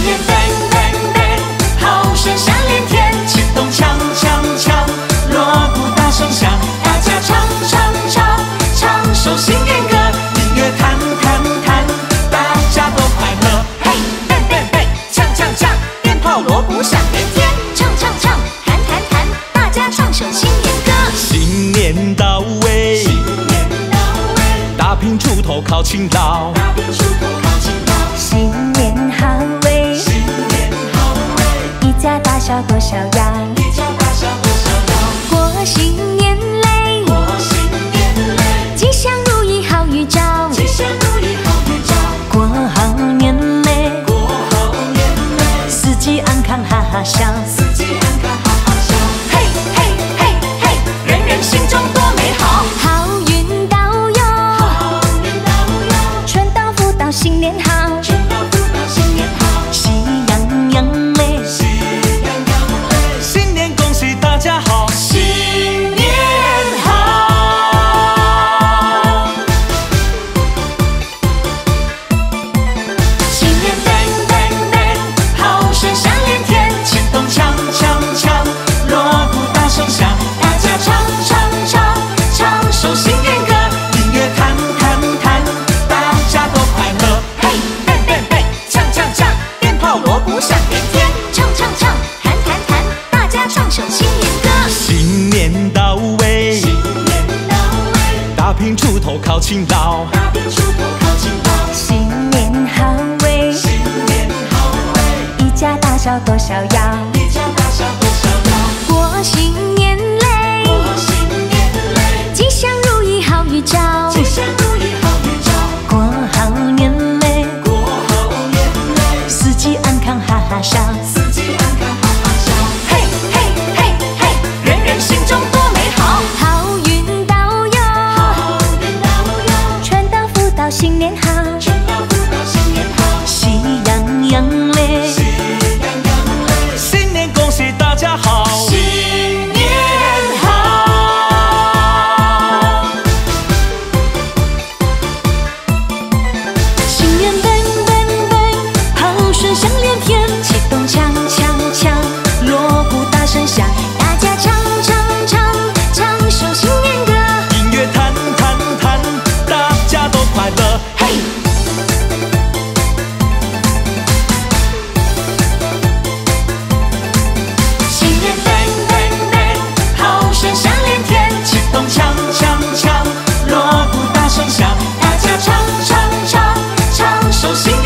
新年，新年，炮声响连天，启动枪枪枪，锣鼓大声响，大家唱唱唱，唱首新年歌。音乐弹弹弹，大家都快乐。嘿，嘿嘿嘿，唱唱唱，鞭炮锣鼓响连天，唱唱唱，弹弹弹，大家唱首新年歌。新年到哎，新年到，喂，打拼出头靠勤劳。打拼出头靠勤劳。想头靠近老。新年好喂，新年好喂，一家大小多少要。son cinco